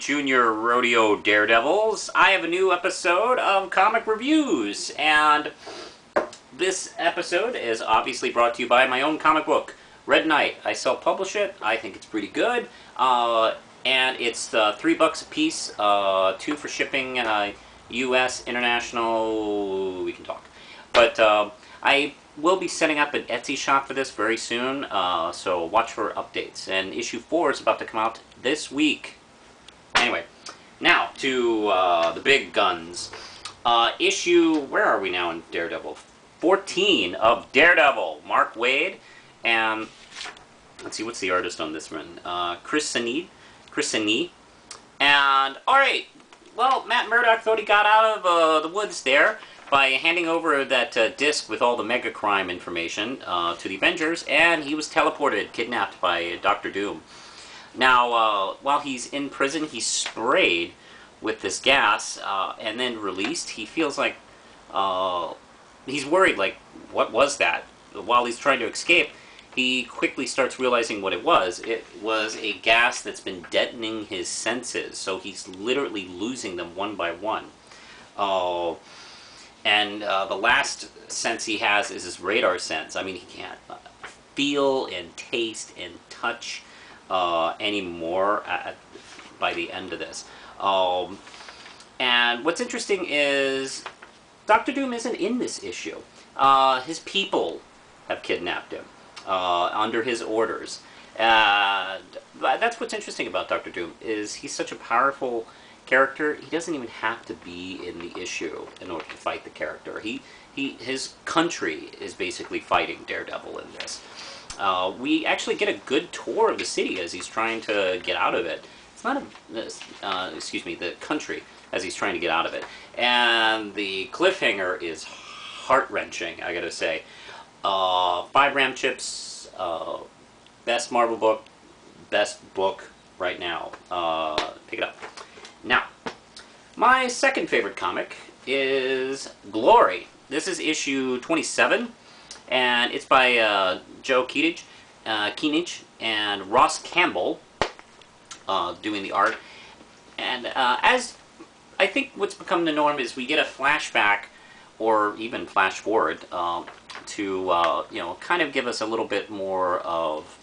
Junior Rodeo Daredevils. I have a new episode of Comic Reviews, and this episode is obviously brought to you by my own comic book, Red Knight. I self publish it, I think it's pretty good, uh, and it's uh, three bucks a piece, uh, two for shipping, US, international, we can talk. But uh, I will be setting up an Etsy shop for this very soon, uh, so watch for updates. And issue 4 is about to come out this week. Anyway, now to uh, the big guns. Uh, issue, where are we now in Daredevil? 14 of Daredevil, Mark Waid, and let's see, what's the artist on this one? Uh, Chris Samnee. Chris Samnee. And, alright, well, Matt Murdock thought he got out of uh, the woods there by handing over that uh, disc with all the mega crime information uh, to the Avengers, and he was teleported, kidnapped by Doctor Doom. Now, uh, while he's in prison, he's sprayed with this gas uh, and then released. He feels like uh, he's worried, like, what was that? While he's trying to escape, he quickly starts realizing what it was. It was a gas that's been deadening his senses, so he's literally losing them one by one. Uh, and uh, the last sense he has is his radar sense. I mean, he can't feel and taste and touch uh, anymore at, by the end of this. Um, and what's interesting is Doctor Doom isn't in this issue. Uh, his people have kidnapped him uh, under his orders. And that's what's interesting about Doctor Doom is he's such a powerful character. He doesn't even have to be in the issue in order to fight the character. He he his country is basically fighting Daredevil in this. Uh, we actually get a good tour of the city as he's trying to get out of it. It's not a uh, excuse me the country as he's trying to get out of it, and the cliffhanger is heart wrenching. I gotta say, uh, five ram chips, uh, best Marvel book, best book right now. Uh, pick it up. Now, my second favorite comic is Glory. This is issue 27, and it's by uh, Joe Keatinge, uh, and Ross Campbell uh, doing the art. And uh, as I think what's become the norm is we get a flashback or even flash forward um, to uh, you know kind of give us a little bit more of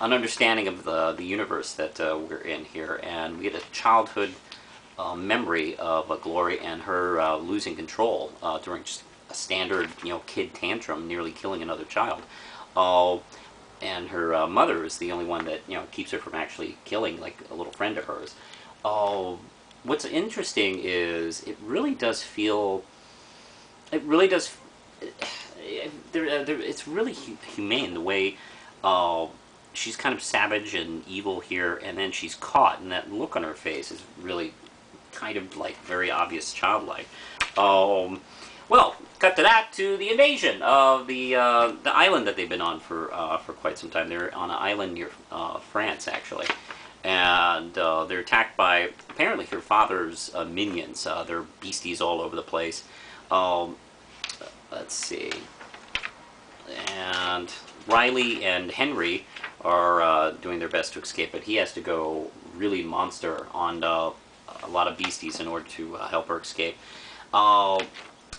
an understanding of the the universe that uh, we're in here, and we get a childhood memory of Glory and her losing control during just a standard, you know, kid tantrum, nearly killing another child. Uh, and her uh, mother is the only one that you know keeps her from actually killing like a little friend of hers. Uh, what's interesting is it really does feel. It really does. There, there, it's really humane the way she's kind of savage and evil here, and then she's caught, and that look on her face is really kind of like very obvious childlike. Um, well, cut to that to the invasion of the uh, the island that they've been on for uh, for quite some time. They're on an island near uh, France, actually, and uh, they're attacked by apparently her father's uh, minions. Uh, they're beasties all over the place. Um, let's see, and Riley and Henry are doing their best to escape, but he has to go really monster on a lot of beasties in order to uh, help her escape.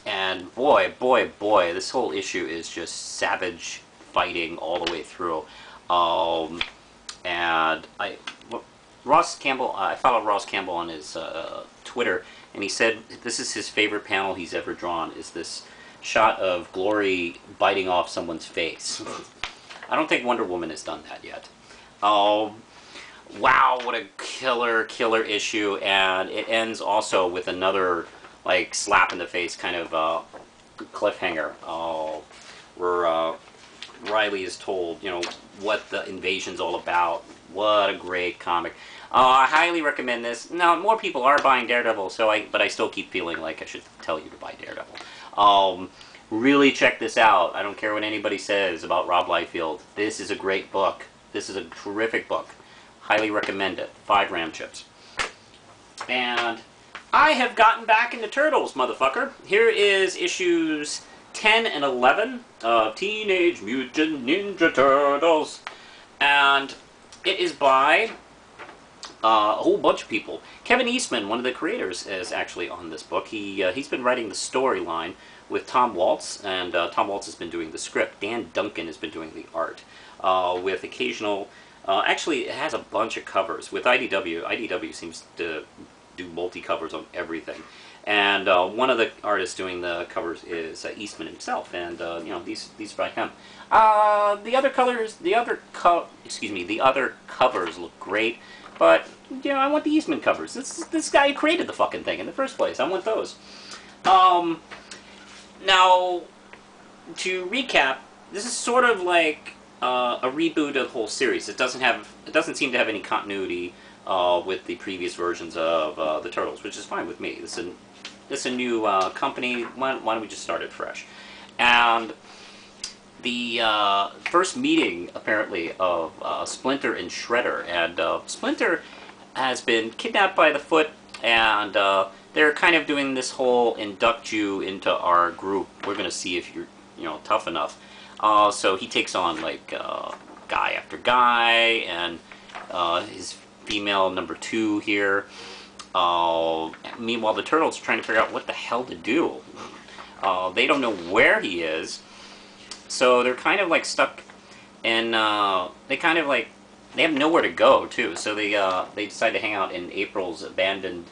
And boy, boy, boy, this whole issue is just savage fighting all the way through. Um, and I, Ross Campbell, I followed Ross Campbell on his uh, Twitter, and he said this is his favorite panel he's ever drawn. Is this shot of Glory biting off someone's face? I don't think Wonder Woman has done that yet. Um, wow, what a killer, killer issue. And it ends also with another, like, slap in the face kind of uh, cliffhanger. Uh, where uh, Riley is told, you know, what the invasion's all about. What a great comic. Uh, I highly recommend this. Now, more people are buying Daredevil, so I, but I still keep feeling like I should tell you to buy Daredevil. Um, really check this out. I don't care what anybody says about Rob Liefeld. This is a great book. This is a terrific book. Highly recommend it. Five ram chips. And I have gotten back into Turtles, motherfucker. Here is issues 10 and 11 of Teenage Mutant Ninja Turtles. And it is by Uh, a whole bunch of people. Kevin Eastman, one of the creators, is actually on this book. He uh, he's been writing the storyline with Tom Waltz, and uh, Tom Waltz has been doing the script. Dan Duncan has been doing the art, uh, with occasional. Uh, actually, it has a bunch of covers with IDW. IDW seems to do multi covers on everything, and uh, one of the artists doing the covers is Eastman himself, and you know these these by him. the other colors, the other co- excuse me, the other covers look great. But, you know, I want the Eastman covers. This this guy created the fucking thing in the first place. I want those. Um, now, to recap, this is sort of like uh, a reboot of the whole series. It doesn't have, it doesn't seem to have any continuity uh, with the previous versions of uh, the Turtles, which is fine with me. This is a, this is a new uh, company. Why, why don't we just start it fresh? And the uh, first meeting, apparently, of uh, Splinter and Shredder. And uh, Splinter has been kidnapped by the Foot, and they're kind of doing this whole induct you into our group. We're going to see if you're, you know, tough enough. So he takes on, like, guy after guy, and his female number two here. meanwhile, the Turtles trying to figure out what the hell to do. they don't know where he is. So they're kind of like stuck, and uh, they kind of like they have nowhere to go too. So they uh, they decide to hang out in April's abandoned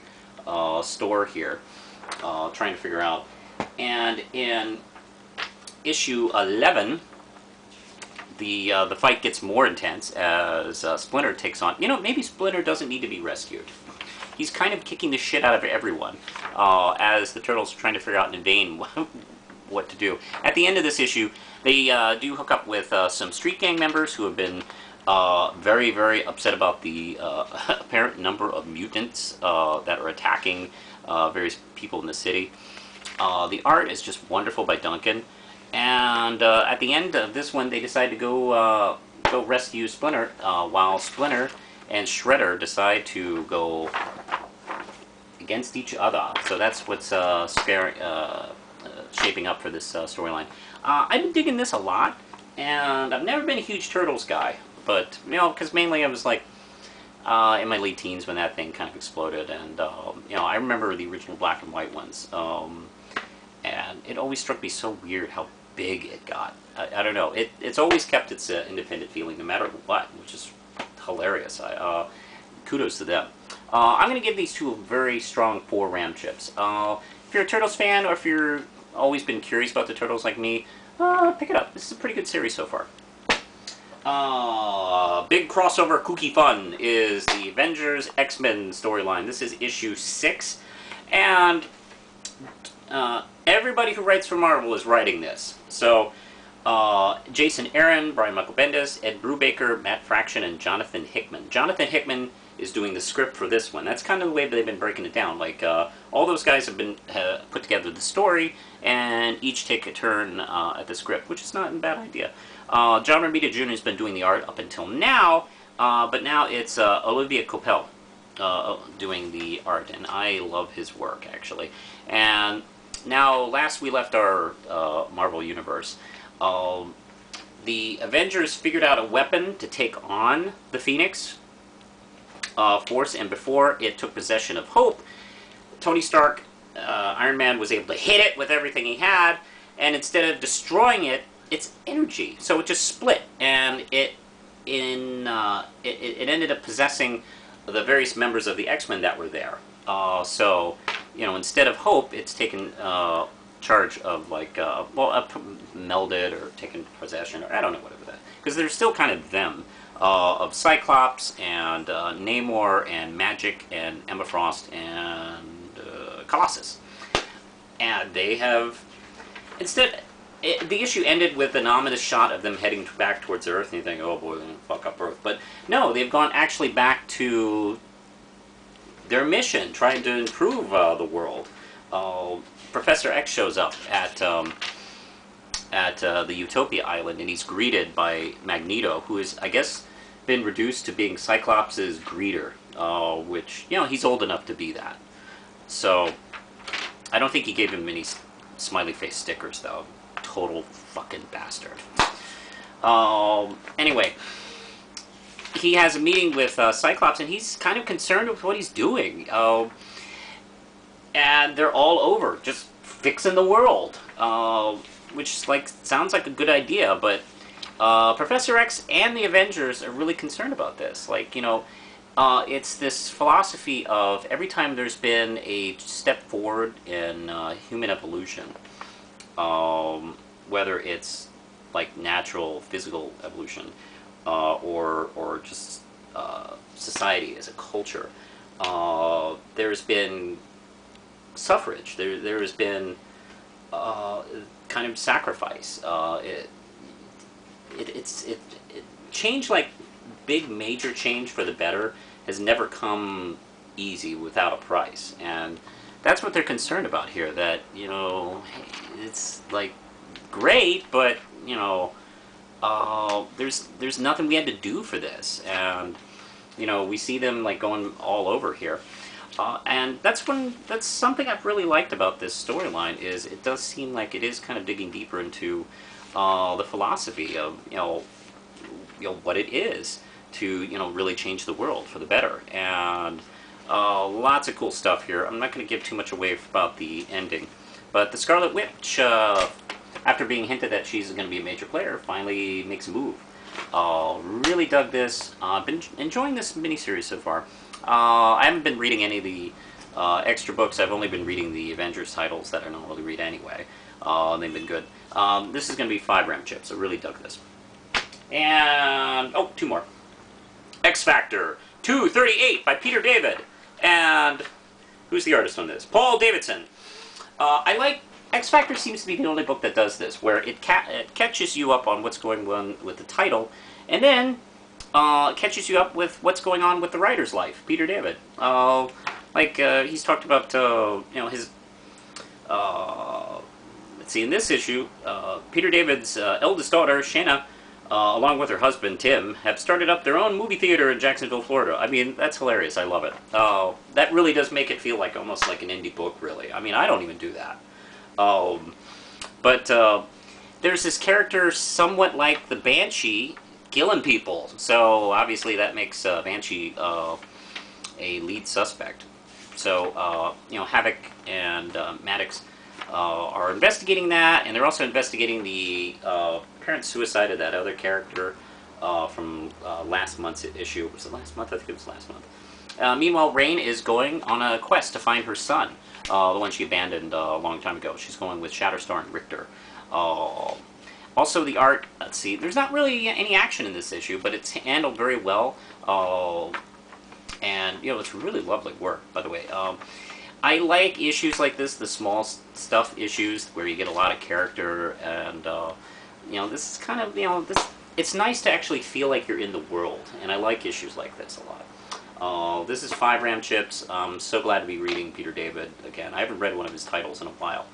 uh, store here, uh, trying to figure out. And in issue eleven, the uh, the fight gets more intense as uh, Splinter takes on. You know, maybe Splinter doesn't need to be rescued. He's kind of kicking the shit out of everyone as the turtles are trying to figure out in vain what to do. At the end of this issue, they uh, do hook up with uh, some street gang members who have been uh, very, very upset about the uh, apparent number of mutants uh, that are attacking uh, various people in the city. the art is just wonderful by Duncan. And at the end of this one, they decide to go go rescue Splinter, while Splinter and Shredder decide to go against each other. So that's what's uh, scary, uh, shaping up for this uh, storyline. Uh, I've been digging this a lot, and I've never been a huge Turtles guy, but, you know, because mainly I was like, uh, in my late teens when that thing kind of exploded, and, um, you know, I remember the original black and white ones, um, and it always struck me so weird how big it got. I, I don't know, it, it's always kept its uh, independent feeling no matter what, which is hilarious. I, uh, kudos to them. Uh, I'm going to give these two a very strong four Ram chips. Uh, if you're a Turtles fan, or if you're always been curious about the Turtles like me, uh, pick it up. This is a pretty good series so far. Uh, big crossover kooky fun is the Avengers X-Men storyline. This is issue 6, and uh, everybody who writes for Marvel is writing this. So, uh, Jason Aaron, Brian Michael Bendis, Ed Brubaker, Matt Fraction, and Jonathan Hickman. Jonathan Hickman is doing the script for this one. That's kind of the way they've been breaking it down. Like, uh, all those guys have been uh, put together the story, and each take a turn uh, at the script, which is not a bad idea. Uh, John Romita Jr. has been doing the art up until now, uh, but now it's Olivier Coipel doing the art, and I love his work, actually. And now, last we left our Marvel Universe, um, the Avengers figured out a weapon to take on the Phoenix, uh, force, and before it took possession of Hope, Tony Stark, uh, Iron Man, was able to hit it with everything he had, and instead of destroying it, it's energy. So it just split, and it in uh, it, it ended up possessing the various members of the X-Men that were there. Uh, so, you know, instead of Hope, it's taken uh, charge of like, uh, well, uh, melded or taken possession, or I don't know, whatever that. Because they're still kind of them uh, of Cyclops and uh, Namor and Magik and Emma Frost and uh, Colossus. And they have, instead, it, the issue ended with an ominous shot of them heading back towards Earth, and you think, oh boy, they're going to fuck up Earth. But no, they've gone actually back to their mission, trying to improve uh, the world. Uh, Professor X shows up at um, at uh, the Utopia Island, and he's greeted by Magneto, who is, I guess, been reduced to being Cyclops' greeter, uh, which, you know, he's old enough to be that. So, I don't think he gave him any smiley face stickers, though. Total fucking bastard. Um, anyway, he has a meeting with uh, Cyclops, and he's kind of concerned with what he's doing. Uh, and they're all over, just fixing the world, uh, which like sounds like a good idea, but uh, Professor X and the Avengers are really concerned about this. Like, you know, uh, it's this philosophy of every time there's been a step forward in uh, human evolution, um, whether it's like natural physical evolution uh, or or just uh, society as a culture, uh, there's been suffrage. There there has been uh, kind of sacrifice. it, it it's it, it change like big major change for the better has never come easy without a price and that's what they're concerned about here that you know it's like great but you know uh, there's there's nothing we had to do for this. And you know we see them like going all over here. Uh, and that's when that's something I've really liked about this storyline is it does seem like it is kind of digging deeper into uh, the philosophy of you know you know what it is to you know really change the world for the better. And uh, lots of cool stuff here. I'm not going to give too much away about the ending, but the Scarlet Witch, uh, after being hinted that she's going to be a major player, finally makes a move. Uh, really dug this. I've uh, been enjoying this miniseries so far. Uh, I haven't been reading any of the uh, extra books. I've only been reading the Avengers titles that I don't really read anyway. they've been good. Um, this is going to be five RAM chips. I really dug this. And, oh, two more. X Factor 238 by Peter David. And who's the artist on this? Paul Davidson. Uh, I like X Factor seems to be the only book that does this, where it, ca it catches you up on what's going on with the title, and then uh, catches you up with what's going on with the writer's life, Peter David. Uh, like uh, he's talked about, uh, you know, his. Uh, let's see, in this issue, Peter David's eldest daughter, Shanna, uh, along with her husband Tim, have started up their own movie theater in Jacksonville, Florida. I mean, that's hilarious. I love it. Uh, that really does make it feel like almost like an indie book, really. I mean, I don't even do that. Um, but uh, there's this character somewhat like the Banshee killing people. So obviously that makes uh, Banshee uh, a lead suspect. So, uh, you know, Havoc and Madrox are investigating that, and they're also investigating the apparent suicide of that other character uh, from uh, last month's issue. Was it last month? I think it was last month. Uh, meanwhile, Rain is going on a quest to find her son, uh, the one she abandoned uh, a long time ago. She's going with Shatterstar and Rictor. Uh, also, the art, let's see, there's not really any action in this issue, but it's handled very well. and, you know, it's really lovely work, by the way. Um, I like issues like this, the small stuff issues, where you get a lot of character and you know, this is kind of, you know, this. It's nice to actually feel like you're in the world, and I like issues like this a lot. Uh, this is Five RAM Chips. I'm so glad to be reading Peter David again. I haven't read one of his titles in a while,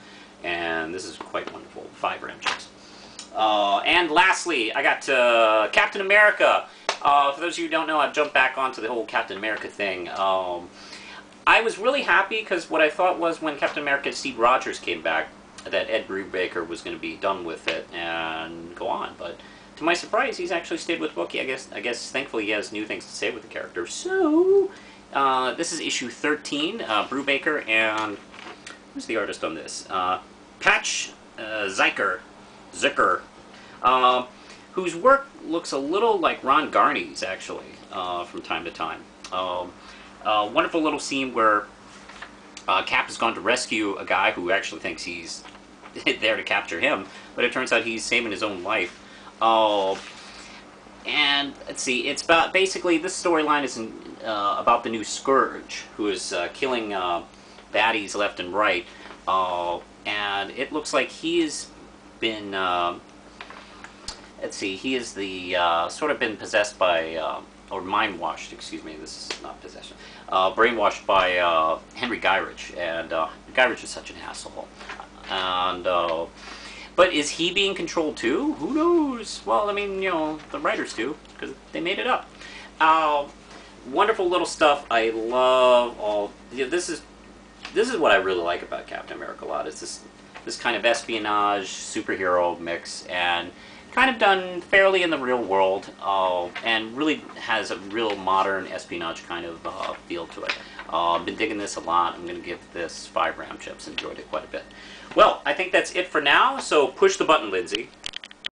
and this is quite wonderful. Five RAM Chips. Uh, and lastly, I got uh, Captain America. Uh, for those of you who don't know, I've jumped back onto the whole Captain America thing. Um, I was really happy because what I thought was when Captain America Steve Rogers came back, that Ed Brubaker was going to be done with it and go on. But to my surprise, he's actually stayed with Wookiee. I guess, I guess, thankfully, he has new things to say with the character. So, uh, this is issue 13, uh, Brubaker, and who's the artist on this? Uh, Patch uh, Ziker, Zicker, uh, whose work looks a little like Ron Garney's, actually, uh, from time to time. Um, wonderful little scene where uh, Cap has gone to rescue a guy who actually thinks he's there to capture him, but it turns out he's saving his own life. Oh, and let's see, it's about basically this storyline is in, uh, about the new Scourge, who is uh, killing uh, baddies left and right. Uh, and it looks like he's been, uh, let's see, he is the uh, sort of been possessed by, uh, or mind washed, excuse me, this is not possession brainwashed by Henry Gyrich, and Gyrich is such an asshole. And uh, but is he being controlled too? Who knows? Well, I mean, you know, the writers do, because they made it up. Uh, wonderful little stuff. I love all. This is this is what I really like about Captain America a lot. It's this this kind of espionage superhero mix, and kind of done fairly in the real world, uh, and really has a real modern espionage kind of uh, feel to it. I've been digging this a lot. I'm going to give this five RAM chips. Enjoyed it quite a bit. Well, I think that's it for now, so push the button, Lindsay.